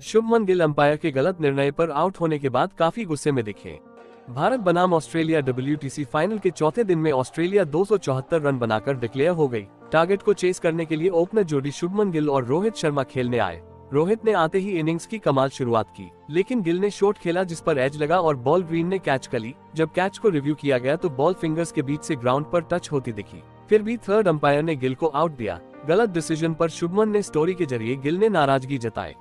Shubman Gill umpire के गलत निर्णय पर आउट होने के बाद काफ़ी गुस्से में दिखे। भारत बनाम ऑस्ट्रेलिया डब्ल्यूटीसी फाइनल के चौथे दिन में ऑस्ट्रेलिया 274 रन बनाकर डिक्लेयर हो गई। टारगेट को चेस करने के लिए ओपनर जोड़ी शुभमन गिल और रोहित शर्मा खेलने आए। रोहित ने आते ही इनिंग्स की कमाल शुरुआत की, लेकिन गिल ने शॉट खेला जिस पर एज लगा और बॉल ग्रीन ने कैच कर ली जब कैच को रिव्यू किया गया तो बॉल फिंगर्स के बीच से ग्राउंड पर टच होती दिखी। फिर भी थर्ड अंपायर ने गिल को आउट दिया। गलत डिसीज़न पर शुभमन ने स्टोरी के ज़रिए गिल ने नाराज़गी जताई।